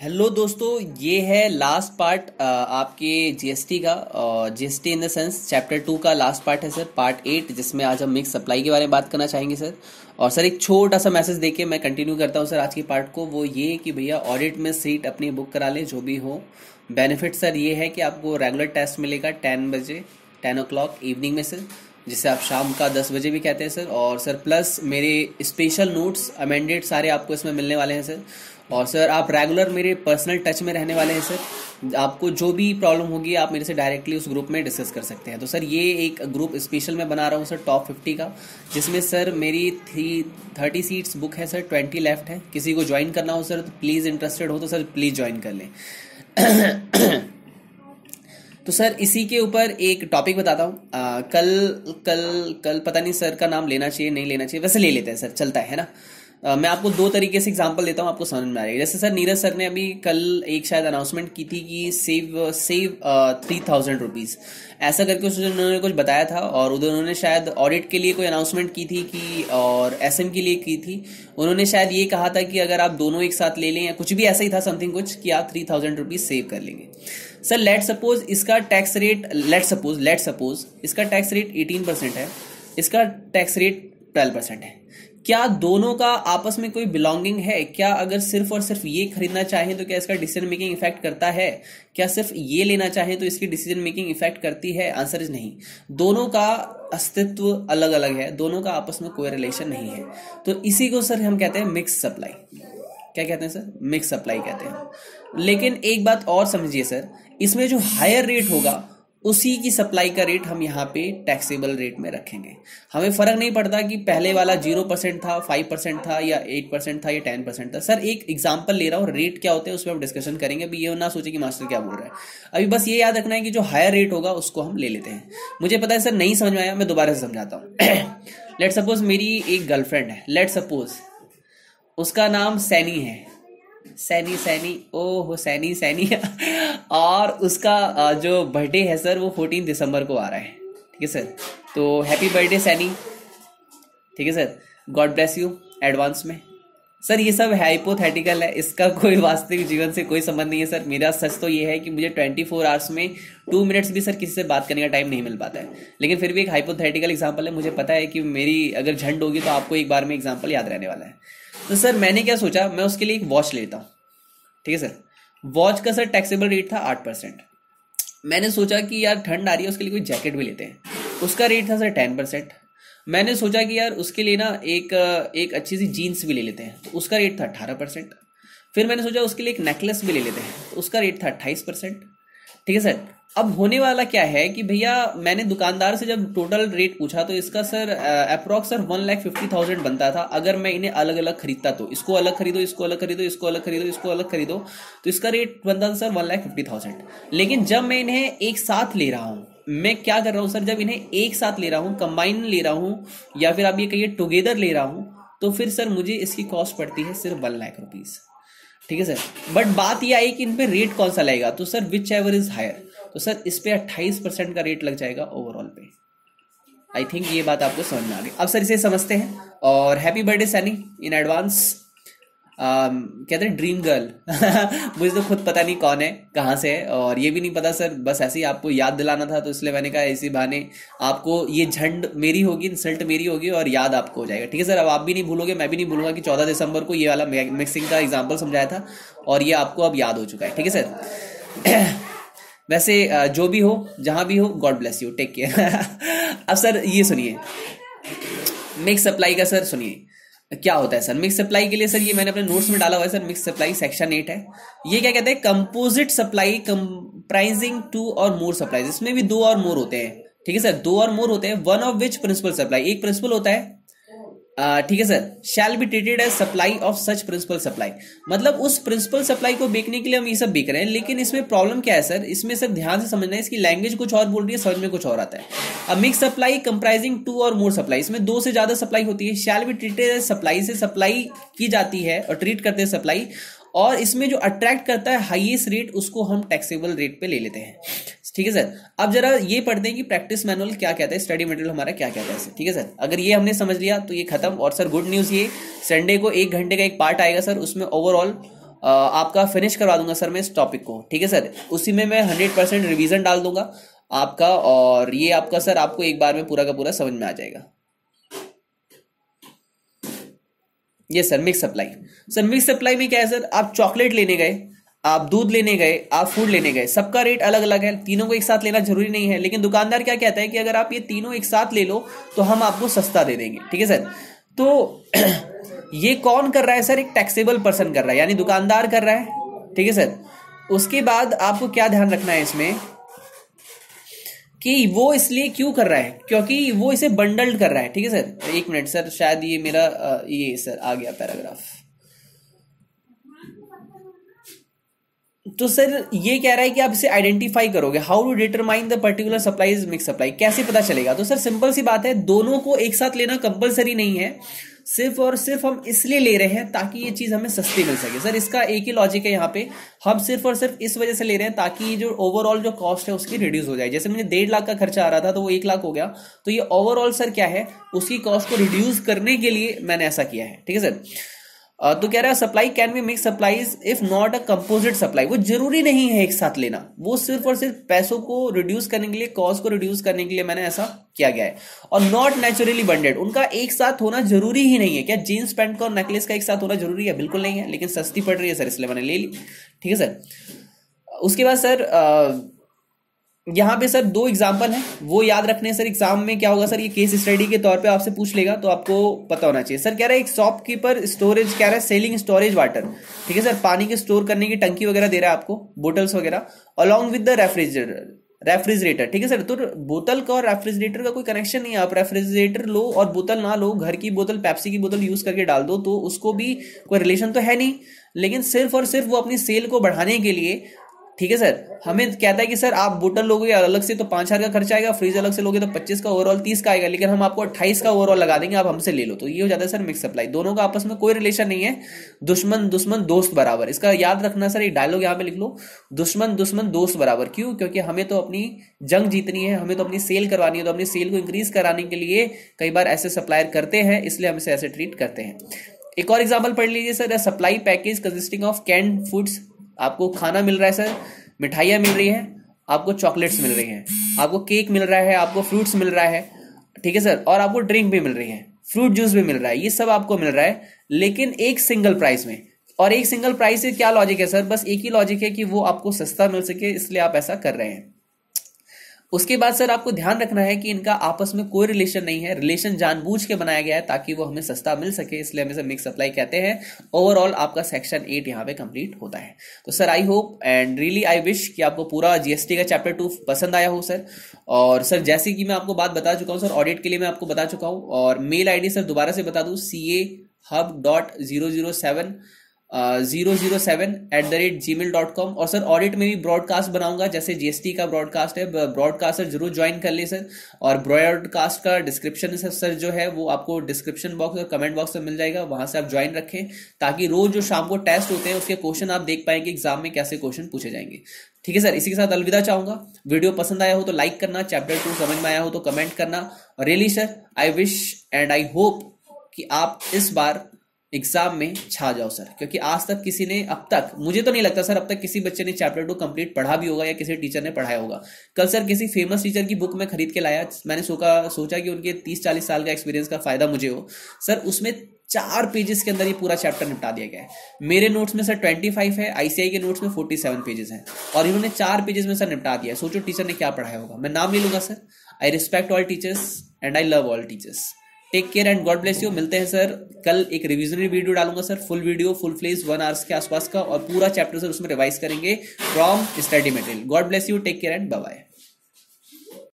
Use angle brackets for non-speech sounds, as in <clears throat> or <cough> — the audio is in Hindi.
हेलो दोस्तों, ये है लास्ट पार्ट आपके जीएसटी का GST in the sense chapter two का लास्ट पार्ट है सर पार्ट एट जिसमें आज हम मिक्स सप्लाई के बारे में बात करना चाहेंगे सर और सर एक छोटा सा मैसेज देके मैं कंटिन्यू करता हूँ सर आज की पार्ट को, वो ये कि भैया ऑडिट में सीट अपनी बुक करा लें, जो भी हो. बेनिफिट सर ये है कि आपको रेगुलर टेस्ट मिलेगा टेन बजे टेन ओ इवनिंग में सर जिसे आप शाम का दस बजे भी कहते हैं सर और सर प्लस मेरे स्पेशल नोट्स अमेंडेड सारे आपको इसमें मिलने वाले हैं सर और सर, आप रेगुलर मेरे पर्सनल टच में रहने वाले हैं, सर। आपको जो भी प्रॉब्लम होगी, आप मेरे से डायरेक्टली उस ग्रुप में डिस्कस कर सकते हैं। तो सर, ये एक ग्रुप स्पेशल मैं बना रहा हूँ, सर टॉप फिफ्टी का, जिसमें, सर, मेरी थ्री थर्टी सीट्स बुक है, सर ट्वेंटी लेफ़्ट है। किसी को ज्वाइन करना हो, सर तो प्लीज़ इंटरेस्टेड हो तो सर प्लीज़ ज्वाइन कर लें। तो सर, इसी के ऊपर एक टॉपिक बताता हूँ। कल कल कल पता नहीं, सर का नाम लेना चाहिए, नहीं लेना चाहिए, वैसे ले लेते हैं, सर, चलता है ना? मैं आपको दो तरीके से एग्जांपल देता हूँ, आपको समझ में आ आएगा जैसे सर, नीरज सर ने अभी कल एक शायद अनाउंसमेंट की थी कि save save three thousand rupees ऐसा करके उन्होंने कुछ बताया था और उधर उन्होंने शायद ऑडिट के लिए कोई अनाउंसमेंट की थी कि, और एसएम के लिए की थी। उन्होंने शायद ये कहा था कि अगर आप दोनों एक साथ ले लें या कुछ भी ऐसा ही था समथिंग कुछ, कि आप थ्री थाउज़ेंड रुपीज़ सेव कर लेंगे। सर लेट सपोज़ इसका tax rate let suppose let suppose इसका टैक्स रेट एटीन परसेंट है, इसका टैक्स रेट ट्वेल्व परसेंट है। क्या दोनों का आपस में कोई बिलोंगिंग है? क्या अगर सिर्फ़ और सिर्फ़ ये खरीदना चाहें तो क्या इसका डिसीज़न मेकिंग इफ़ेक्ट करता है? क्या सिर्फ़ ये लेना चाहें तो इसकी डिसीज़न मेकिंग इफ़ेक्ट करती है? आंसर इज़ नहीं। दोनों का अस्तित्व अलग अलग है। दोनों का आपस में कोई रिलेशन नहीं है। तो इसी को सर हम कहते हैं मिक्स सप्लाई क्या कहते हैं सर मिक्स सप्लाई कहते हैं। लेकिन एक बात और समझिए सर इसमें जो हायर रेट होगा उसी की सप्लाई का रेट हम यहाँ पे टैक्सेबल रेट में रखेंगे। हमें फ़र्क नहीं पड़ता कि पहले वाला ज़ीरो परसेंट था फाइव परसेंट था या एट परसेंट था या टेन परसेंट था। सर, एक एग्ज़ाम्पल ले रहा हूँ रेट क्या होते हैं उसमें हम डिस्कशन करेंगे। अभी ये ना सोचे कि मास्टर क्या बोल रहा है। अभी बस ये याद रखना है कि जो हायर रेट होगा उसको हम ले लेते हैं। मुझे पता है सर, नहीं समझ में आया, मैं दोबारा से समझाता हूँ। <clears throat> लेट सपोज़ मेरी एक गर्लफ्रेंड है। लेट सपोज़ उसका नाम सैनी है। सैनी सैनी, ओह, सैनी सैनी। और उसका जो बर्थडे है सर वो फोर्टीन दिसंबर को आ रहा है। ठीक है सर तो हैप्पी बर्थडे सैनी। ठीक है sir God bless you advance में। सर ये सब हाइपोथेटिकल है, इसका कोई वास्तविक जीवन से कोई संबंध नहीं है सर मेरा सच तो ये है कि मुझे 24 फोर आवर्स में टू मिनट्स भी सर किसी से बात करने का टाइम नहीं मिल पाता है। लेकिन फिर भी एक हाइपोथेटिकल एग्जांपल है, मुझे पता है कि मेरी अगर झंड होगी तो आपको एक बार में एग्जांपल याद रहने वाला है। तो सर, मैंने क्या सोचा, मैं उसके लिए एक वॉच लेता हूँ। ठीक है सर? वॉच का सर टैक्सेबल रेट था आठ परसेंट। मैंने सोचा कि यार, ठंड आ रही है, उसके लिए कोई जैकेट भी लेते हैं। उसका रेट था सर टेन परसेंट। मैंने सोचा कि यार, उसके लिए ना एक एक अच्छी सी जीन्स भी ले लेते हैं। तो उसका रेट था अट्ठारह परसेंट। फिर मैंने सोचा, उसके लिए एक नेकलेस भी ले लेते हैं। तो उसका रेट था अट्ठाईस परसेंट। ठीक है सर? अब होने वाला क्या है कि भैया, मैंने दुकानदार से जब टोटल रेट पूछा तो इसका sir approx sir one lakh fifty thousand बनता था। अगर मैं इन्हें अलग अलग खरीदता तो इसको अलग खरीदो, इसको अलग खरीदो, इसको अलग खरीदो, इसको अलग खरीदो तो इसका रेट बनता था sir one lakh fifty thousand लेकिन जब मैं इन्हें एक साथ ले रहा हूँ, मैं क्या कर रहा हूँ सर जब इन्हें एक साथ ले रहा हूँ कंबाइन ले रहा हूँ, या फिर आप ये कहिए टुगेदर ले रहा हूँ तो फिर सर मुझे इसकी कॉस्ट पड़ती है सिर्फ़ वन लाख रुपीज़ ठीक है सर बट बात यह आई कि इन पर रेट कौन सा लगेगा तो sir whichever is higher तो सर, इस पर अट्ठाईस परसेंट का रेट लग जाएगा ओवरऑल पे। आई थिंक ये बात आपको समझ में आ गई। अब सर, इसे समझते हैं। और happy birthday Saini in advance कहते हैं ड्रीम गर्ल <laughs> मुझे तो खुद पता नहीं कौन है, कहाँ से है, और ये भी नहीं पता सर, बस ऐसे ही आपको याद दिलाना था तो इसलिए मैंने कहा इसी बहाने आपको ये झंड मेरी होगी इंसल्ट मेरी होगी, और याद आपको हो जाएगा। ठीक है सर, अब आप भी नहीं भूलोगे, मैं भी नहीं भूलूँगा कि चौदह दिसंबर को ये वाला मिक्सिंग का एग्ज़ाम्पल समझाया था, और ये आपको अब याद हो चुका है। ठीक है सर? <clears throat> वैसे जो भी हो, जहाँ भी हो God bless you take care अब सर, ये सुनिए। मिक्स सप्लाई का सर, सुनिए। क्या होता है सर? मिक्स सप्लाई के लिए सर, ये मैंने अपने नोट्स में डाला हुआ है sir mix supply section eight है। ये क्या कहते हैं? कंपोजिट सप्लाई कंप्राइजिंग टू और मोर सप्लाई इसमें भी दो और मोर होते हैं। ठीक है सर? दो और मोर होते हैं one of which principal supply एक प्रिंसिपल होता है ठीक है sir. Shall be treated as supply of such principal supply मतलब उस प्रिंसिपल सप्लाई को बेचने के लिए हम ये सब बेच रहे हैं, लेकिन इसमें प्रॉब्लम क्या है सर? इसमें सर ध्यान से समझना है, इसकी लैंग्वेज कुछ और बोल रही है, समझ में कुछ और आता है। अब मिक्स सप्लाई कंप्राइजिंग टू और मोर सप्लाई इसमें दो से ज़्यादा सप्लाई होती है। Shall be treated as supply से सप्लाई की जाती है, और ट्रीट करते हैं सप्लाई और इसमें जो अट्रैक्ट करता है हाईएस्ट रेट उसको हम टैक्सेबल रेट पे ले लेते हैं। ठीक है सर? अब जरा ये पढ़ते हैं कि प्रैक्टिस मैनुअल क्या कहता है स्टडी मटेरियल हमारा क्या कहता है सर? ठीक है सर? अगर ये हमने समझ लिया तो ये खत्म। और सर गुड न्यूज़ ये संडे को एक घंटे का एक पार्ट आएगा सर, उसमें ओवरऑल आपका फिनिश करवा दूँगा सर मैं इस टॉपिक को। ठीक है सर? उसी में मैं हंड्रेड परसेंट रिविजन डाल दूँगा आपका और ये आपका सर आपको एक बार में पूरा का पूरा समझ में आ जाएगा। ये sir mix supply sir mix supply में क्या है सर? आप चॉकलेट लेने गए। आप दूध लेने गए, आप फ़ूड लेने गए, सबका रेट अलग अलग है, तीनों को एक साथ लेना ज़रूरी नहीं है, लेकिन दुकानदार क्या कहता है कि अगर आप ये तीनों एक साथ ले लो तो हम आपको सस्ता दे देंगे, ठीक है सर? तो <clears throat> ये कौन कर रहा है सर? एक टैक्सेबल पर्सन कर रहा है, यानी दुकानदार कर रहा है, ठीक है सर? उसके बाद आपको क्या ध्यान रखना है इसमें? कि वो इसलिए क्यों कर रहा है? क्योंकि वो इसे बंडल्ड कर रहा है, ठीक है सर? एक मिनट सर, शायद ये मेरा ये सर आ गया पैराग्राफ तो सर, ये कह रहा है कि आप इसे आइडेंटिफाई करोगे। How to determine the particular supply mix supply कैसे पता चलेगा? तो सर सिंपल सी बात है, दोनों को एक साथ लेना कंपलसरी नहीं है। सिर्फ़ और सिर्फ़ हम इसलिए ले रहे हैं ताकि ये चीज़ हमें सस्ती मिल सके। सर, इसका एक ही लॉजिक है यहाँ पे। हम सिर्फ़ और सिर्फ़ इस वजह से ले रहे हैं ताकि ये जो ओवरऑल जो कॉस्ट है उसकी रिड्यूस हो जाए। जैसे मुझे डेढ़ लाख का खर्चा आ रहा था तो वो एक लाख हो गया। तो ये ओवरऑल सर क्या है? उसकी कॉस्ट को रिड्यूस करने के लिए मैंने ऐसा किया है। ठीक है, सर? तो कह रहा है supply can be mix supplies if not a composite supply वो ज़रूरी नहीं है एक साथ लेना। वो सिर्फ़ और सिर्फ़ पैसों को रिड्यूस करने के लिए कॉस्ट को रिड्यूस करने के लिए मैंने ऐसा किया गया है। और नॉट नेचुरली बंडेड उनका एक साथ होना ज़रूरी ही नहीं है। क्या जीन्स पैंट का और नेकलेस का एक साथ होना ज़रूरी है? बिल्कुल नहीं है, लेकिन सस्ती पड़ रही है सर, इसलिए मैंने ले ली। ठीक है सर? उसके बाद सर यहाँ पे सर दो एग्ज़ाम्पल हैं। वो याद रखने सर एग्ज़ाम में क्या होगा सर, ये केस स्टडी के तौर पे आपसे पूछ लेगा तो आपको पता होना चाहिए। सर कह रहा है, एक शॉपकीपर स्टोरेज कह रहा है सेलिंग स्टोरेज वाटर ठीक है सर, पानी के स्टोर करने की टंकी वगैरह दे रहा है आपको बोटल्स वगैरह along with the refrigerator refrigerator ठीक है सर तो बोतल का और रेफ्रिजरेटर का कोई कनेक्शन नहीं है। आप रेफ्रिजरेटर लो और बोतल ना लो, घर की बोतल पैप्सी की बोतल यूज़ करके डाल दो तो उसको भी कोई रिलेशन तो है नहीं। लेकिन सिर्फ़ और सिर्फ़ वो अपनी सेल को बढ़ाने के लिए ठीक है, सर? हमें कहता है कि, सर, आप बोतल लोगे अलग से तो पाँच हज़ार का खर्चा आएगा, फ्रीज अलग से लोगे तो पच्चीस का ओवरऑल तीस का आएगा, लेकिन हम आपको अट्ठाईस का ओवरऑल लगा देंगे, आप हमसे ले लो। तो ये हो जाता है, सर मिक्स सप्लाई दोनों का आपस में कोई रिलेशन नहीं है। दुश्मन दुश्मन, दोस्त बराबर। इसका याद रखना, सर एक डायलॉग यहाँ पे लिख लो। दुश्मन दुश्मन, दोस्त बराबर। क्यों? क्योंकि हमें तो अपनी जंग जीतनी है, हमें तो अपनी सेल करवानी है तो अपनी सेल को इंक्रीज कराने के लिए कई बार ऐसे सप्लायर करते हैं, इसलिए हम इसे ऐसे ट्रीट करते हैं। एक और एग्ज़ाम्पल पढ़ लीजिए, sir. Supply package consisting of canned foods आपको खाना मिल रहा है सर, मिठाइयाँ मिल रही हैं, आपको चॉकलेट्स मिल रही हैं, आपको केक मिल रहा है, आपको फ्रूट्स मिल रहा है, ठीक है सर, और आपको ड्रिंक भी मिल रही है, फ्रूट जूस भी मिल रहा है, ये सब आपको मिल रहा है, लेकिन एक सिंगल प्राइस में। और एक सिंगल प्राइस से क्या लॉजिक है सर? बस एक ही लॉजिक है कि वो आपको सस्ता मिल सके, इसलिए आप ऐसा कर रहे हैं। उसके बाद सर आपको ध्यान रखना है कि इनका आपस में कोई रिलेशन नहीं है। रिलेशन जानबूझ के बनाया गया है ताकि वो हमें सस्ता मिल सके, इसलिए हम इसे मिक्स सप्लाई कहते हैं। ओवरऑल आपका सेक्शन एट यहाँ पे कंप्लीट होता है। तो sir I hope and really I wish कि आपको पूरा जीएसटी का चैप्टर टू पसंद आया हो, सर। और सर, जैसे कि मैं आपको बात बता चुका हूँ, सर ऑडिट के लिए मैं आपको बता चुका हूँ। और मेल आई सर, दोबारा से बता दू C A hub dot zero zero seven zero zero seven at the rate gmail dot com और सर ऑडिट में भी ब्रॉडकास्ट बनाऊँगा, जैसे जीएसटी का ब्रॉडकास्ट है ब्रॉडकास्ट सर ज़रूर ज्वाइन कर ले सर और ब्रॉडकास्ट का डिस्क्रिप्शन सर जो है, वो आपको डिस्क्रिप्शन बॉक्स और कमेंट बॉक्स में मिल जाएगा, वहाँ से आप ज्वाइन रखें, ताकि रोज जो शाम को टेस्ट होते हैं, उसके क्वेश्चन आप देख पाएँगे एग्ज़ाम में कैसे क्वेश्चन पूछे जाएँगे. ठीक है सर इसी के साथ अलविदा चाहूँगा. वीडियो पसंद आया हो तो लाइक करना चैप्टर टू समझ में आया हो तो कमेंट करना. और really sir I wish and I hope कि आप इस बार एग्ज़ाम में छा जाओ, सर। क्योंकि आज तक किसी ने, अब तक, मुझे तो नहीं लगता, सर, अब तक किसी बच्चे ने चैप्टर टू कंप्लीट पढ़ा भी होगा या किसी टीचर ने पढ़ाया होगा। कल सर किसी फ़ेमस टीचर की बुक में खरीद के लाया, मैंने सोचा सोचा कि उनके तीस चालीस साल का एक्सपीरियंस का फ़ायदा मुझे हो। सर, उसमें चार पेजेस के अंदर ये पूरा चैप्टर निपटा दिया गया है। मेरे नोट्स में, सर ट्वेंटी फाइव है आईसीआई के नोट्स में फोर्टी सेवन पेजेस हैं। और इन्होंने चार पेजेस में, सर, निपटा दिया सोचो टीचर ने क्या पढ़ाया होगा। मैं नाम ले लूँगा, sir. I respect all teachers and I love all teachers take care and God bless you मिलते हैं सर कल एक रिविजनरी वीडियो डालूँगा sir full video full fledge one hours के आसपास का, और पूरा चैप्टर सर उसमें रिवाइज करेंगे from study material God bless you take care and bye